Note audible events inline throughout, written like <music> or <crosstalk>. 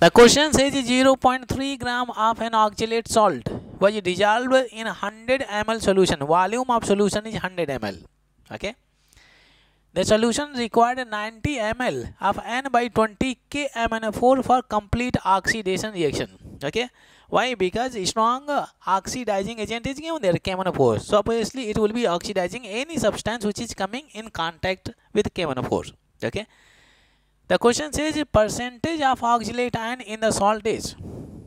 The question is zero point three gram of an oxalate salt was dissolve in hundred M L solution volume of solution is hundred M L okay the solution required ninety M L of N by twenty K M N four for complete oxidation reaction okay why because strong oxidizing agent is game there K M N four so obviously it will be oxidizing any substance which is coming in contact with K M N four okay? The question says percentage of oxalate ion in the salt is.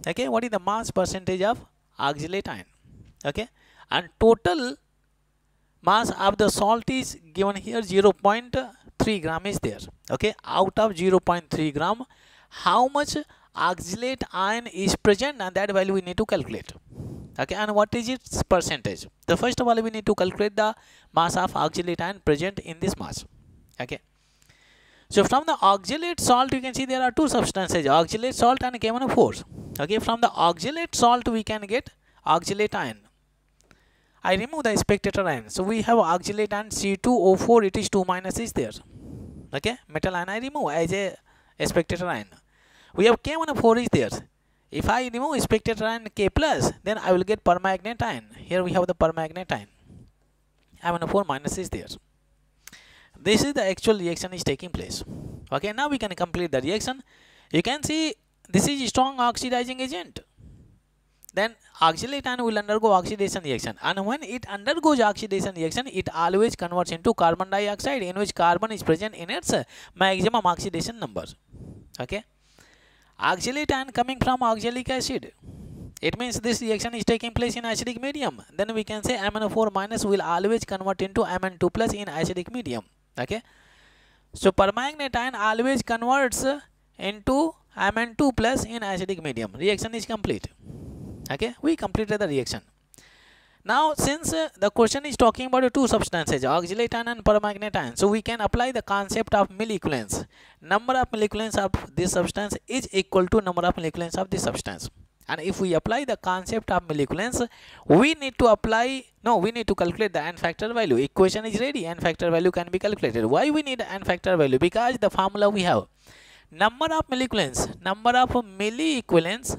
Okay. What is the mass percentage of oxalate ion? Okay. And total mass of the salt is given here 0.3 gram is there okay out of 0.3 gram how much oxalate ion is present and that value we need to calculate okay and what is its percentage the first of all we need to calculate the mass of oxalate ion present in this mass okay so from the oxalate salt you can see there are two substances oxalate salt and KMnO4 okay from the oxalate salt we can get oxalate ion I remove the spectator ion. So we have oxalate ion C2O4 it is 2 minus is there. Okay, metal ion I remove as a spectator ion. We have K14 is there. If I remove spectator ion K plus then I will get permanganate ion. Here we have the permanganate ion. MnO4 minus is there. This is the actual reaction is taking place. Okay, now we can complete the reaction. You can see this is a strong oxidizing agent. Then oxalate ion will undergo oxidation reaction. And when it undergoes oxidation reaction it always converts into carbon dioxide in which carbon is present in its maximum oxidation number. Okay? Oxalate ion coming from oxalic acid. It means this reaction is taking place in acidic medium. Then we can say MnO4 minus will always convert into Mn2 plus in acidic medium okay so permanganate ion always converts into Mn2 plus in acidic medium reaction is complete okay we completed the reaction now since uh, the question is talking about uh, two substances oxalate ion and permanganate ion so we can apply the concept of milliequivalence number of milliequivalence of this substance is equal to number of milliequivalence of this substance and if we apply the concept of milliequivalence we need to apply no we need to calculate the n factor value. Equation is ready. N factor value can be calculated. Why we need n factor value? Because the formula we have. Number of milliequivalence number of milliequivalence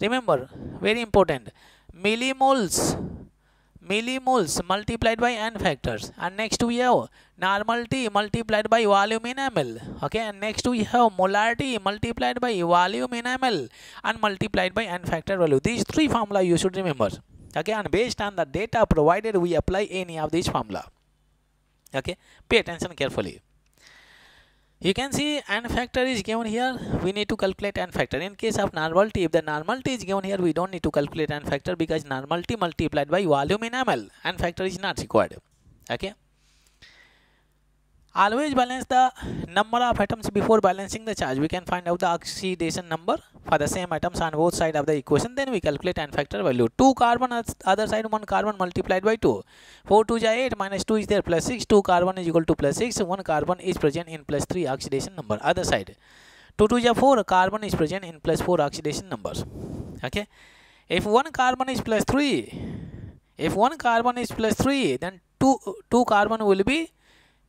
remember very important. Millimoles millimoles multiplied by n factors. And next we have normality multiplied by volume in ml okay and next we have molarity multiplied by volume in ml and multiplied by n factor value. These three formula you should remember. Okay and based on the data provided we apply any of these formula. Okay pay attention carefully you can see n factor is given here. We need to calculate n factor. In case of normality if the normality is given here we don't need to calculate n factor because normality multiplied by volume in ml n factor is not required. Okay always balance the number of atoms before balancing the charge. We can find out the oxidation number for the same atoms on both sides of the equation. Then we calculate n factor value. 2 carbon uh, other side 1 carbon multiplied by 2 4 2 is 8 minus 2 is there plus 6 2 carbon is equal to plus 6 1 carbon is present in plus 3 oxidation number other side. 2 2 is 4 carbon is present in plus 4 oxidation numbers. Okay? If 1 carbon is plus 3 if 1 carbon is plus 3 then 2 2 carbon will be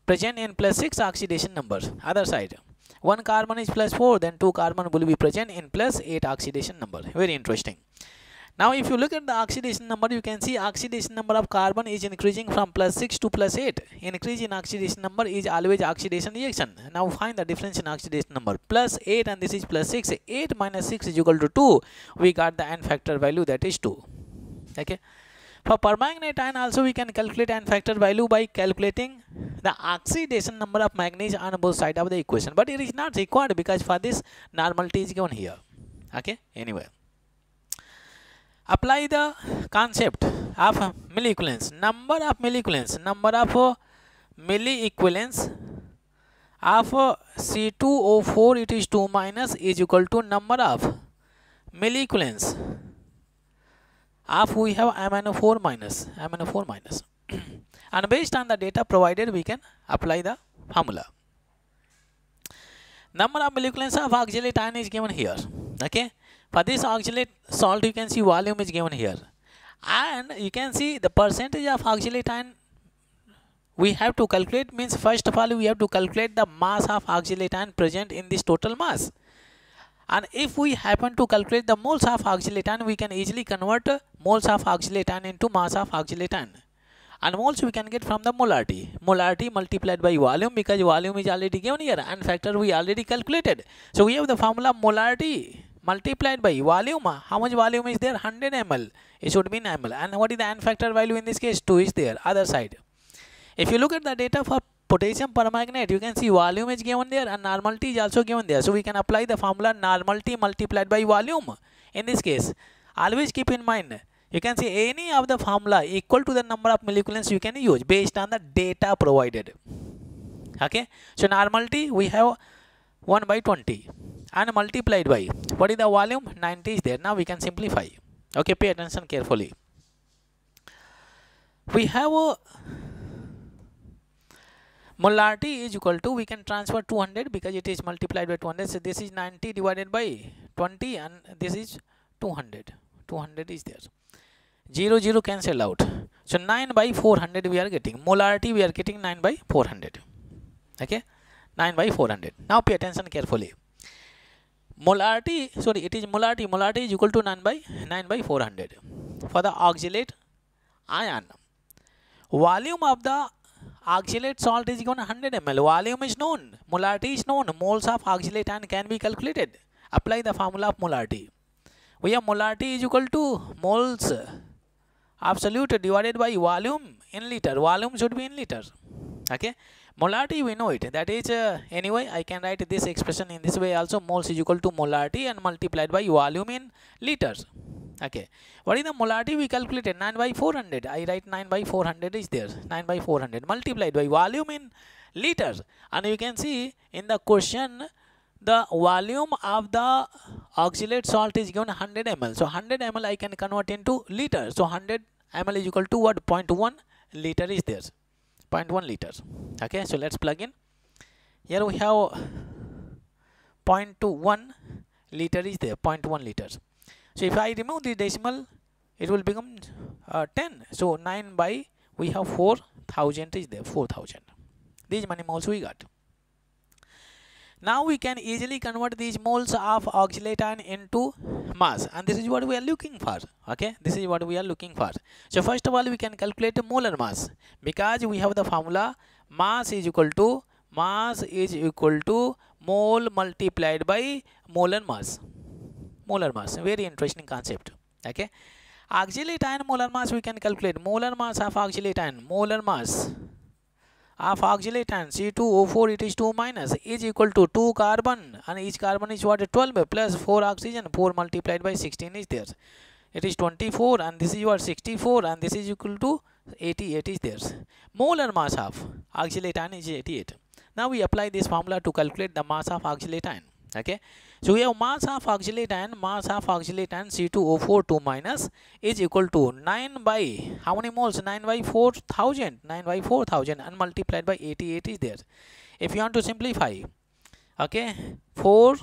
present in plus 6 oxidation numbers other side. 1 carbon is plus 4 then 2 carbon will be present in plus 8 oxidation number. Very interesting. Now if you look at the oxidation number you can see oxidation number of carbon is increasing from plus 6 to plus 8 increase in oxidation number is always oxidation reaction. Now find the difference in oxidation number. Plus 8 and this is plus 6 8 minus 6 is equal to 2 we got the n factor value that is 2 okay for permanganate ion also we can calculate n factor value by calculating the oxidation number of manganese on both sides of the equation. But it is not required because for this normality is given here. Okay. Anyway. Apply the concept of milliequivalence. Number of milliequivalence. Number of uh, milliequivalence of uh, C2O4 it is 2 minus is equal to number of milliequivalence of we have MnO4 minus MnO4 minus. <clears throat> And based on the data provided we can apply the formula. Number of milliequivalence of oxalate ion is given here. Okay? For this oxalate salt you can see volume is given here. And you can see the percentage of oxalate ion we have to calculate means first of all we have to calculate the mass of oxalate ion present in this total mass. And if we happen to calculate the moles of oxalate ion we can easily convert moles of oxalate ion into mass of oxalate ion and moles we can get from the molarity molarity multiplied by volume because volume is already given here n factor we already calculated. So we have the formula molarity multiplied by volume. How much volume is there? 100 ml. It should be in ml. And what is the n factor value in this case? 2 is there. Other side. If you look at the data for potassium permanganate you can see volume is given there and normality is also given there. So we can apply the formula normality multiplied by volume in this case. Always keep in mind you can see any of the formula equal to the number of millicoulomb you can use based on the data provided. Okay? So normality we have 1 by 20 and multiplied by what is the volume? 90 is there. Now we can simplify. Okay? Pay attention carefully. We have a molarity is equal to we can transfer 200 because it is multiplied by 200 so this is 90 divided by 20 and this is 200 200 is there zero zero cancel out so nine by four hundred we are getting molarity we are getting nine by four hundred okay nine by four hundred now pay attention carefully molarity sorry it is molarity molarity is equal to nine by nine by four hundred for the oxalate ion volume of the oxalate salt is equal hundred M L volume is known molarity is known moles of oxalate ion can be calculated apply the formula of molarity भैया molarity is equal to moles absolute divided by volume in liter. Volume should be in liters. Okay. Molarity we know it. That is uh, anyway I can write this expression in this way also. Moles is equal to molarity and multiplied by volume in liters okay what is the molarity we calculated 9 by 400 i write 9 by 400 is there 9 by 400 multiplied by volume in liters and you can see in the question the volume of the oxalate salt is given 100 ml so 100 ml i can convert into liter so 100 ml is equal to what 0.1 liter is there 0.1 liters okay so let's plug in here we have 0.1 liter is there 0.1 liters so if I remove the decimal, it will become uh, 10. So 9 by, we have 4000 is there, 4000. These many moles we got. Now we can easily convert these moles of oxalate ion into mass. And this is what we are looking for okay? This is what we are looking for. So first of all we can calculate molar mass. Because we have the formula mass is equal to mass is equal to mole multiplied by molar mass. Molar mass very interesting concept okay? Oxalate ion molar mass we can calculate. Molar mass of oxalate ion molar mass of oxalate ion C2O4 it is 2 minus is equal to 2 carbon and each carbon is what 12 plus 4 oxygen 4 multiplied by 16 is there it is 24 and this is what 64 and this is equal to 88 is there molar mass of oxalate ion is 88 now we apply this formula to calculate the mass of oxalate ion okay? So we have mass of oxalate ion mass of oxalate and C2O4 2 minus is equal to 9 by how many moles? 9 by 4000 9 by 4000 and multiplied by 88 is there. If you want to simplify okay? 4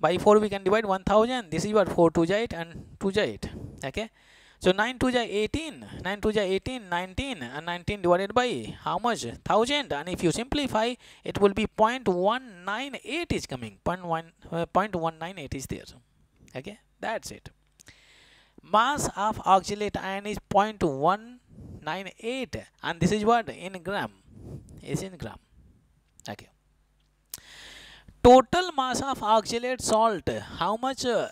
by 4 we can divide 1000 this is what 4 2 8 and 2 8 okay so 9 to the 18, 9 to the 18, 19 and 19 divided by how much? 1000 and if you simplify it will be 0.198 is coming, 0.1, uh, 0.198 is there. Okay, that's it. Mass of oxalate ion is 0.198 and this is what in gram is in gram. Okay. Total mass of oxalate salt, how much? Uh,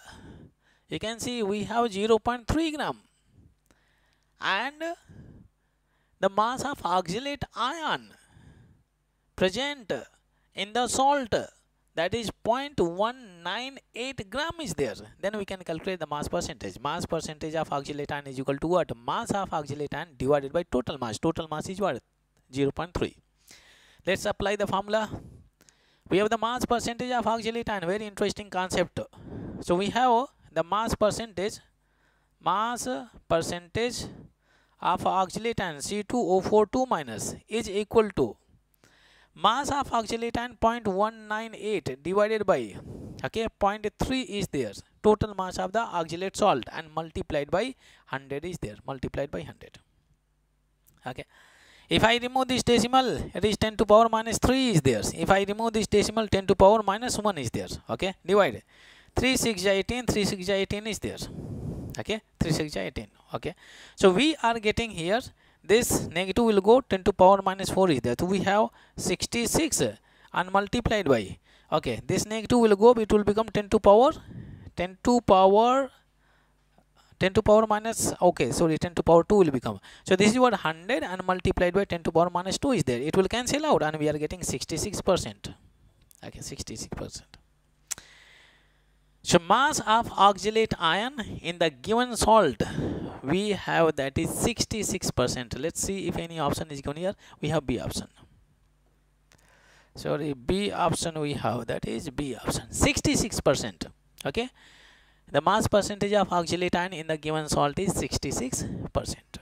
you can see we have 0.3 gram and the mass of oxalate ion present in the salt that is 0.198 gram is there. Then we can calculate the mass percentage. Mass percentage of oxalate ion is equal to what? Mass of oxalate ion divided by total mass. Total mass is what? 0.3 let's apply the formula. We have the mass percentage of oxalate ion. Very interesting concept. So we have the mass percentage mass percentage of oxalate ion C2O42 minus is equal to mass of oxalate ion 0.198 divided by okay 0.3 is there. Total mass of the oxalate salt and multiplied by 100 is there. Multiplied by 100 okay. If I remove this decimal it is 10 to power minus 3 is there. If I remove this decimal 10 to power minus 1 is there. Okay. Divide. 3 6 18 3 6 18 is there okay 3 6 18 okay? So we are getting here this negative will go 10 to power minus 4 is there. So we have 66 and multiplied by okay? This negative will go it will become 10 to power 10 to power 10 to power minus okay sorry 10 to power 2 will become. So this is what 100 and multiplied by 10 to power minus 2 is there. It will cancel out and we are getting 66 percent okay? 66 percent so mass of oxalate ion in the given salt we have that is 66 percent. Let's see if any option is given here. We have b option. Sorry b option we have that is b option. 66 percent okay? The mass percentage of oxalate ion in the given salt is 66 percent